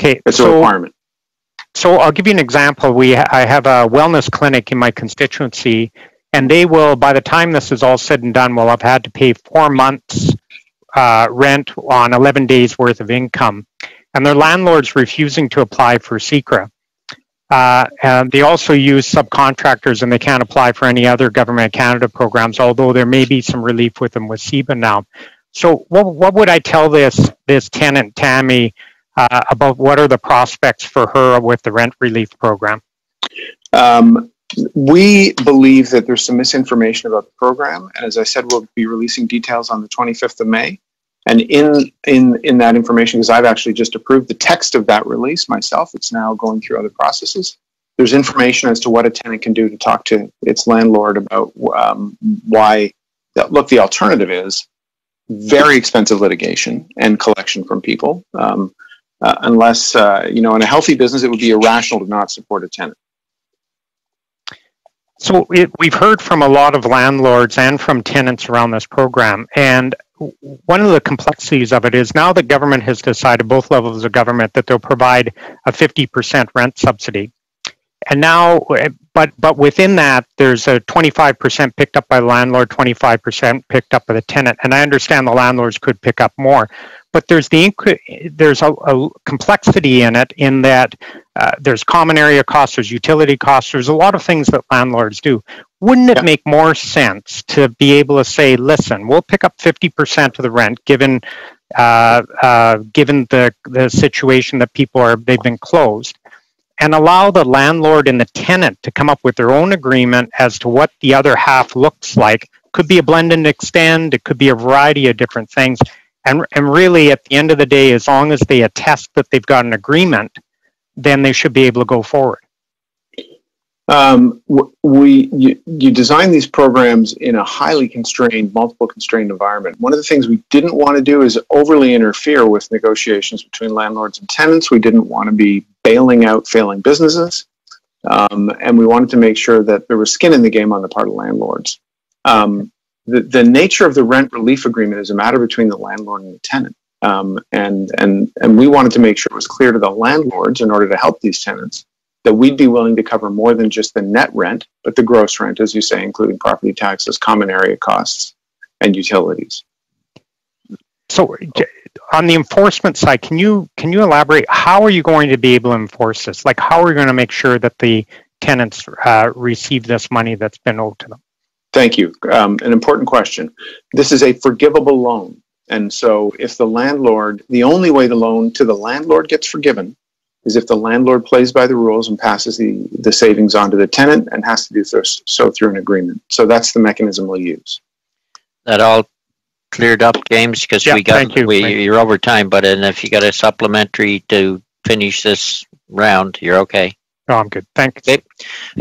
Okay, It's a so requirement. so I'll give you an example. We ha- I have a wellness clinic in my constituency, and they will, by the time this is all said and done, will have had to pay four months uh, rent on 11 days worth of income, and their landlord's refusing to apply for CECRA. Uh, and they also use subcontractors, and they can't apply for any other government of Canada programs. Although there may be some relief with them with CEBA now. So, what, what would I tell this this tenant Tammy uh, about what are the prospects for her with the rent relief program? Um, we believe that there's some misinformation about the program, and as I said, we'll be releasing details on the 25th of May. And in in in that information, because I've actually just approved the text of that release myself, it's now going through other processes. There's information as to what a tenant can do to talk to its landlord about um, why. That, look, the alternative is very expensive litigation and collection from people. Um, uh, unless uh, you know, in a healthy business, it would be irrational to not support a tenant. So it, we've heard from a lot of landlords and from tenants around this program, and one of the complexities of it is now the government has decided, both levels of government, that they'll provide a 50% rent subsidy. And now, but but within that, there's a 25% picked up by the landlord, 25% picked up by the tenant. And I understand the landlords could pick up more, but there's the there's a, a complexity in it in that uh, there's common area costs, there's utility costs, there's a lot of things that landlords do. Wouldn't it Yeah. make more sense to be able to say, listen, we'll pick up 50% of the rent given uh, uh, given the the situation that people are they've been closed, and allow the landlord and the tenant to come up with their own agreement as to what the other half looks like. Could be a blend and extend. It could be a variety of different things. And, and really, at the end of the day, as long as they attest that they've got an agreement, then they should be able to go forward. Um, we you, you design these programs in a highly constrained, multiple constrained environment. One of the things we didn't want to do is overly interfere with negotiations between landlords and tenants. We didn't want to be bailing out failing businesses, um, and we wanted to make sure that there was skin in the game on the part of landlords. Um, the, the nature of the rent relief agreement is a matter between the landlord and the tenant. Um, and, and, and we wanted to make sure it was clear to the landlords in order to help these tenants that we'd be willing to cover more than just the net rent, but the gross rent, as you say, including property taxes, common area costs, and utilities. So, on the enforcement side, can you can you elaborate? How are you going to be able to enforce this? Like, how are you going to make sure that the tenants uh, receive this money that's been owed to them? Thank you. Um, an important question. This is a forgivable loan. And so, if the landlord, the only way the loan to the landlord gets forgiven is if the landlord plays by the rules and passes the, the savings on to the tenant and has to do so, so through an agreement. So, that's the mechanism we'll use. That all cleared up, James, because Yeah, we got, thank you. we, you. are over time, but and if you got a supplementary to finish this round, you're okay. No, I'm good. Thanks. Okay.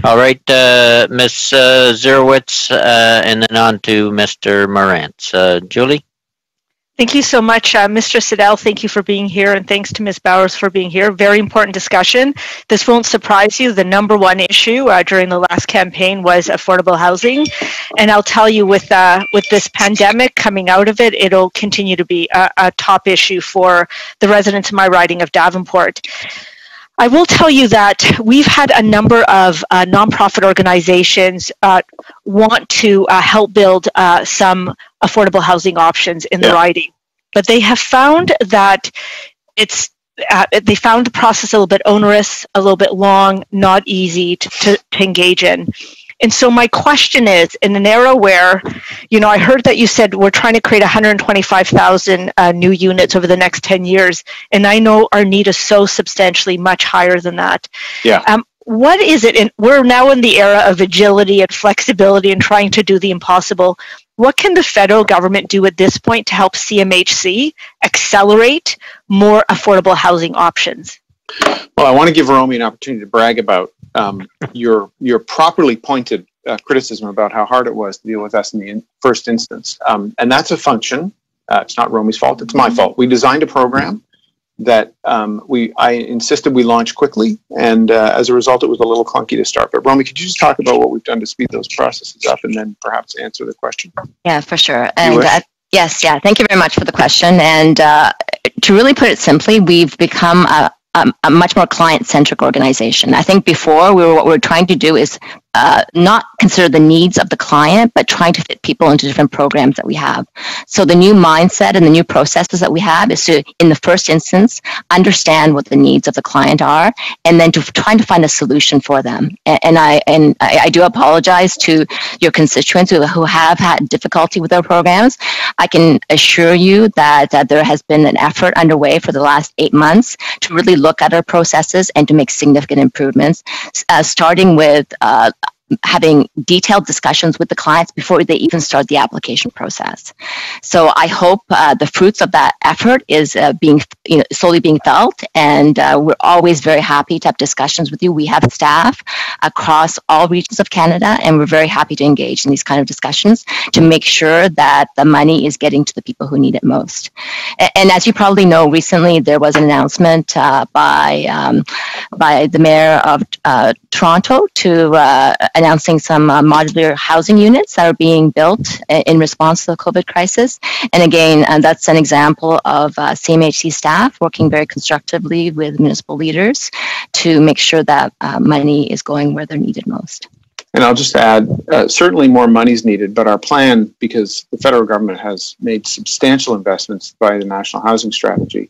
All right, uh, Ms. Uh, Dzerowicz, uh, and then on to Mr. Morantz. Uh, Julie? Thank you so much, uh, Mr. Siddall. Thank you for being here, and thanks to Ms. Bowers for being here. Very important discussion. This won't surprise you. The number one issue uh, during the last campaign was affordable housing, and I'll tell you, with uh, with this pandemic coming out of it, it'll continue to be a, a top issue for the residents in my riding of Davenport. I will tell you that we've had a number of uh, nonprofit organizations uh, want to uh, help build uh, some affordable housing options in the riding, but they have found that it's uh, they found the process a little bit onerous, a little bit long, not easy to, to, to engage in. And so my question is, in an era where, you know, I heard that you said we're trying to create 125,000 uh, new units over the next 10 years, and I know our need is so substantially much higher than that. Yeah. Um, what is it? And we're now in the era of agility and flexibility and trying to do the impossible. What can the federal government do at this point to help CMHC accelerate more affordable housing options? Well, I want to give Romy an opportunity to brag about um, your your properly pointed uh, criticism about how hard it was to deal with us in the in- first instance, um, and that's a function. Uh, it's not Romy's fault; it's my fault. We designed a program that um, we I insisted we launch quickly, and uh, as a result, it was a little clunky to start. But Romy, could you just talk about what we've done to speed those processes up, and then perhaps answer the question? Yeah, for sure. And uh, yes, yeah, thank you very much for the question. And uh, to really put it simply, we've become a, a much more client-centric organization. I think before we were what we were trying to do is uh, not consider the needs of the client, but trying to fit people into different programs that we have. So the new mindset and the new processes that we have is to, in the first instance, understand what the needs of the client are, and then to trying to find a solution for them. And, and I and I, I, do apologize to your constituents who, who have had difficulty with our programs. I can assure you that, that there has been an effort underway for the last eight months to really look at our processes and to make significant improvements, uh, starting with uh, having detailed discussions with the clients before they even start the application process. So I hope uh, the fruits of that effort is uh, being you know, slowly being felt, and uh, we're always very happy to have discussions with you. We have staff across all regions of Canada, and we're very happy to engage in these kind of discussions to make sure that the money is getting to the people who need it most. And, and as you probably know, recently there was an announcement uh, by um, by the mayor of uh, Toronto to uh, announcing some uh, modular housing units that are being built in response to the COVID crisis. And again, uh, that's an example of uh, CMHC staff working very constructively with municipal leaders to make sure that uh, money is going where they're needed most. And I'll just add, uh, certainly more money is needed, but our plan, because the federal government has made substantial investments by the National Housing Strategy,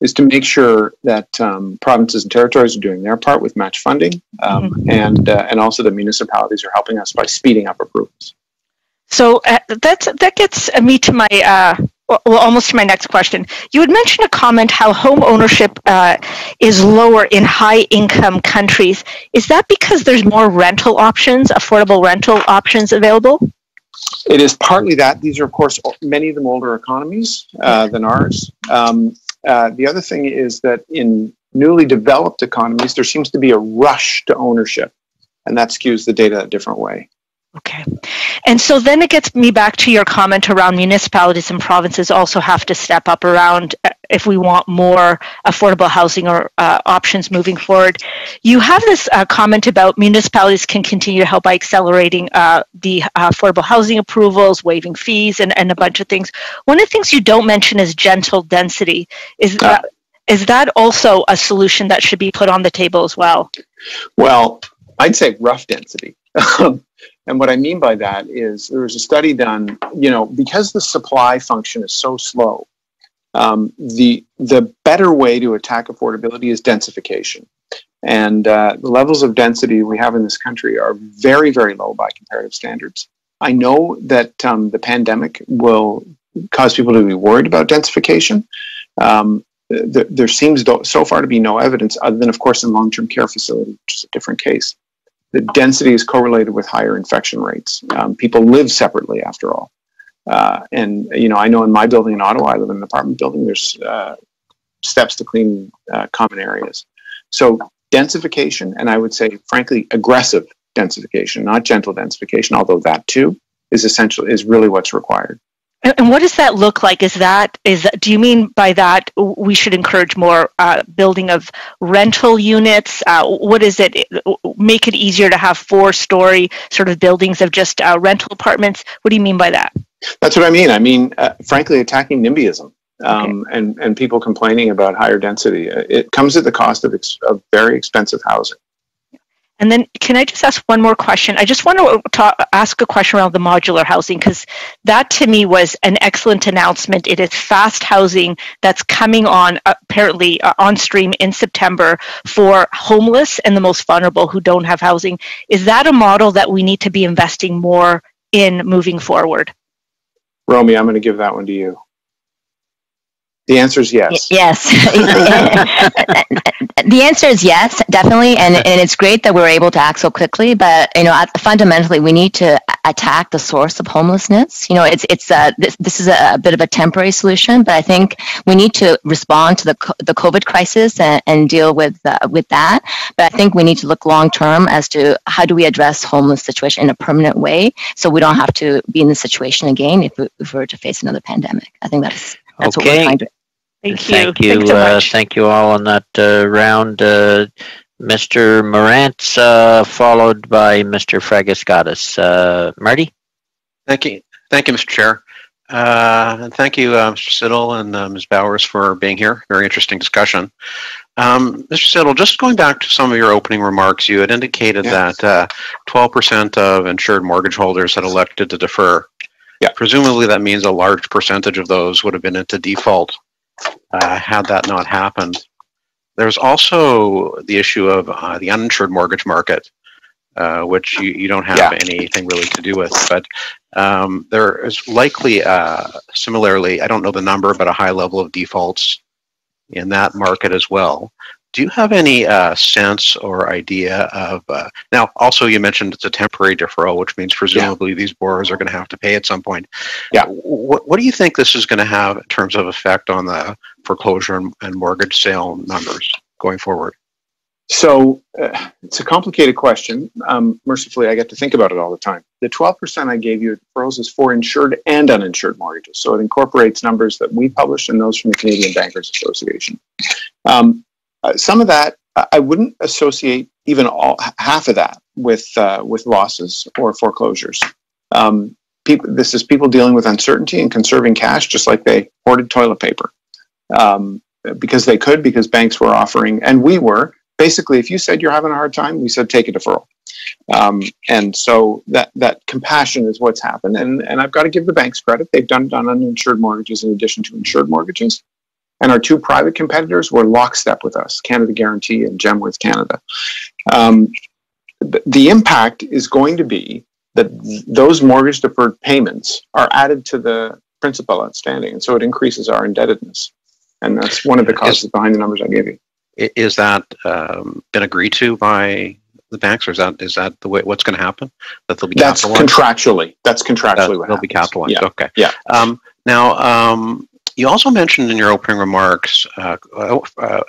is to make sure that um, provinces and territories are doing their part with match funding, um, mm-hmm. and uh, and also the municipalities are helping us by speeding up approvals. So uh, that's that gets me to my uh, well, almost to my next question. You had mentioned a comment how home ownership uh, is lower in high income countries. Is that because there's more rental options, affordable rental options available? It is partly that. These are, of course, many of them older economies uh, than ours. Um, uh, the other thing is that in newly developed economies, there seems to be a rush to ownership, and that skews the data a different way. Okay. And so then it gets me back to your comment around municipalities and provinces also have to step up around if we want more affordable housing or uh, options moving forward. You have this uh, comment about municipalities can continue to help by accelerating uh, the uh, affordable housing approvals, waiving fees, and, and a bunch of things. One of the things you don't mention is gentle density. Is that, is that also a solution that should be put on the table as well? Well, I'd say rough density. And what I mean by that is there was a study done, you know, because the supply function is so slow, um, the, the better way to attack affordability is densification. And uh, the levels of density we have in this country are very, very low by comparative standards. I know that um, the pandemic will cause people to be worried about densification. Um, th- there seems so far to be no evidence, other than, of course, in long term care facilities, which is a different case the density is correlated with higher infection rates. Um, people live separately, after all. Uh, and you know, I know in my building in Ottawa, I live in an apartment building. There's uh, steps to clean uh, common areas. So densification, and I would say, frankly, aggressive densification, not gentle densification, although that too is essential, is really what's required. And what does that look like? Is that is that, do you mean by that we should encourage more uh, building of rental units? Uh, what is it? Make it easier to have four-story sort of buildings of just uh, rental apartments. What do you mean by that? That's what I mean. I mean, uh, frankly, attacking NIMBYism um, okay. and and people complaining about higher density. Uh, it comes at the cost of, ex- of very expensive housing. And then, can I just ask one more question? I just want to talk, ask a question around the modular housing because that to me was an excellent announcement. It is fast housing that's coming on apparently uh, on stream in September for homeless and the most vulnerable who don't have housing. Is that a model that we need to be investing more in moving forward? Romy, I'm going to give that one to you. The answer is yes. Yes. the answer is yes, definitely, and and it's great that we're able to act so quickly. But you know, fundamentally, we need to attack the source of homelessness. You know, it's it's a, this, this is a, a bit of a temporary solution, but I think we need to respond to the the COVID crisis and, and deal with uh, with that. But I think we need to look long term as to how do we address homeless situation in a permanent way, so we don't have to be in the situation again if we, if we were to face another pandemic. I think that's that's okay. what we're trying to Thank you. Thank you. So uh, thank you all on that uh, round. Uh, Mr. Morantz, uh, followed by Mr. Fragiskatos. Uh, Marty? Thank you. Thank you, Mr. Chair. Uh, and thank you, uh, Mr. Siddall and uh, Ms. Bowers, for being here. Very interesting discussion. Um, Mr. Siddall, just going back to some of your opening remarks, you had indicated Yes. that 12% of insured mortgage holders had elected to defer. Yeah. Presumably, that means a large percentage of those would have been into default uh, had that not happened. There's also the issue of uh, the uninsured mortgage market, uh, which you, you don't have Yeah. anything really to do with. But um, there is likely, uh, similarly, I don't know the number, but a high level of defaults in that market as well. Do you have any uh, sense or idea of? Uh, now, also, you mentioned it's a temporary deferral, which means presumably these borrowers are going to have to pay at some point. Yeah. What, what do you think this is going to have in terms of effect on the foreclosure and, and mortgage sale numbers going forward? So uh, it's a complicated question. Um, mercifully, I get to think about it all the time. The 12% I gave you at deferrals is for insured and uninsured mortgages. So it incorporates numbers that we publish and those from the Canadian Bankers Association. Um, uh, some of that I- wouldn't associate even all half of that with uh, with losses or foreclosures. Um, people, this is people dealing with uncertainty and conserving cash, just like they hoarded toilet paper um, because they could, because banks were offering, and we were basically, if you said you're having a hard time, we said take a deferral. Um, and so that that compassion is what's happened. And and I've got to give the banks credit; they've done it on uninsured mortgages in addition to insured mortgages. And our two private competitors were lockstep with us: Canada Guaranty and Genworth Canada. Um, the, impact is going to be that th- those mortgage deferred payments are added to the principal outstanding, and so it increases our indebtedness. And that's one of the causes behind the numbers I gave you. Is that um, been agreed to by the banks, or is that is that the way what's going to happen? That they'll be That's capitalized? contractually. That's contractually That what they'll be capitalized. Yeah. Okay. Yeah. Um, now, um, you also mentioned in your opening remarks. Uh, uh,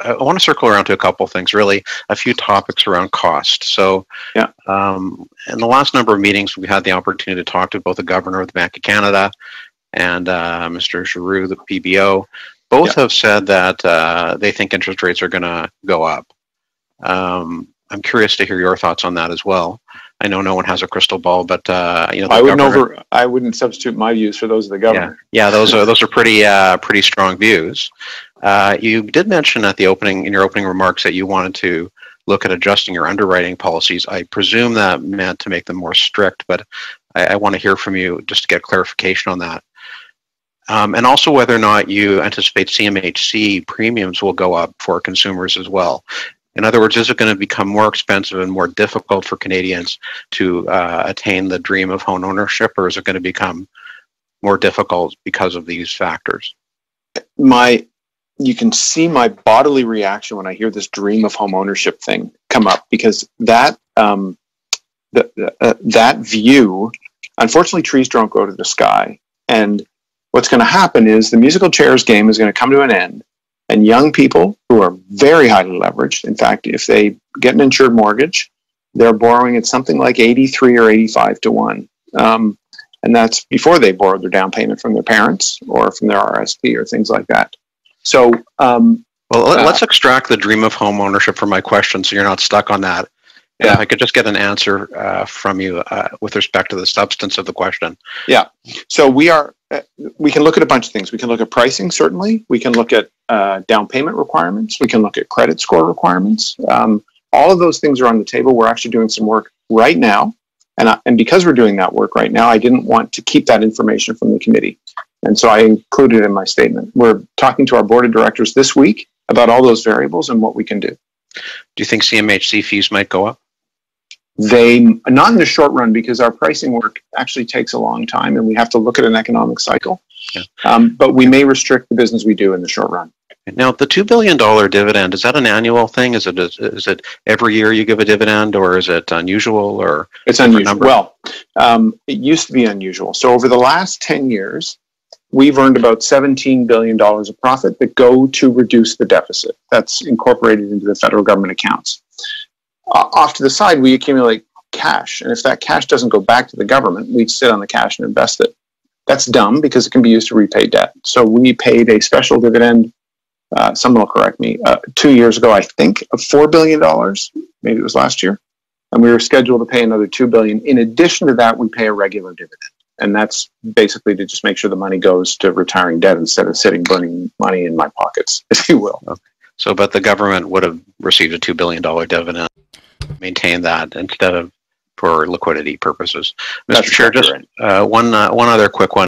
I want to circle around to a couple of things. Really, a few topics around cost. So, Yeah. Um, in the last number of meetings, we had the opportunity to talk to both the governor of the Bank of Canada and uh, Mr. Giroux, the PBO. Both have said that uh, they think interest rates are going to go up. Um, I'm curious to hear your thoughts on that as well. I know no one has a crystal ball, but uh, you know, I wouldn't over. I wouldn't substitute my views for those of the governor. yeah, those are those are pretty uh, pretty strong views. Uh, you did mention at the opening in your opening remarks that you wanted to look at adjusting your underwriting policies. I presume that meant to make them more strict, but I, I want to hear from you just to get clarification on that. Um, and also whether or not you anticipate CMHC premiums will go up for consumers as well. In other words, is it going to become more expensive and more difficult for Canadians to uh, attain the dream of home ownership, or is it going to become more difficult because of these factors? My, you can see my bodily reaction when I hear this dream of home ownership thing come up because that um, the, uh, that view, unfortunately, trees don't go to the sky, and what's going to happen is the musical chairs game is going to come to an end, and young people who are very highly leveraged, in fact, if they get an insured mortgage, they're borrowing at something like 83 or 85 to 1. Um, and that's before they borrowed their down payment from their parents or from their RSP or things like that. So, um, Well, let, Uh, us extract the dream of home ownership from my question so you're not stuck on that. And Yeah. If I could just get an answer uh, from you uh, with respect to the substance of the question. Yeah. So we are, uh, we can look at a bunch of things. We can look at pricing, certainly. We can look at uh, down payment requirements. We can look at credit score requirements. Um, all of those things are on the table. We're actually doing some work right now. And, I, and because we're doing that work right now, I didn't want to keep that information from the committee. And so I included it in my statement. We're talking to our board of directors this week about all those variables and what we can do. Do you think CMHC fees might go up? They not in the short run because our pricing work actually takes a long time and we have to look at an economic cycle Yeah. um, but we may restrict the business we do in the short run Now, the $2 billion dividend, is that an annual thing? Is it, is it every year you give a dividend or is it unusual or? it's unusual number. well um, it used to be unusual so over the last 10 years we've earned about $17 billion of profit that go to reduce the deficit that's incorporated into the federal government accounts uh, off to the side, we accumulate cash. And if that cash doesn't go back to the government, we sit on the cash and invest it. That's dumb because it can be used to repay debt. So we paid a special dividend. Uh, someone will correct me. Uh, two years ago, I think, of four billion dollars. Maybe it was last year, and we were scheduled to pay another two billion. In addition to that, we pay a regular dividend, and that's basically to just make sure the money goes to retiring debt instead of sitting burning money in my pockets, if you will. Okay. So, but the government would have received a two billion dollar dividend maintain that instead of for liquidity purposes. Mr. That's Chair, just uh, one uh, one other quick one.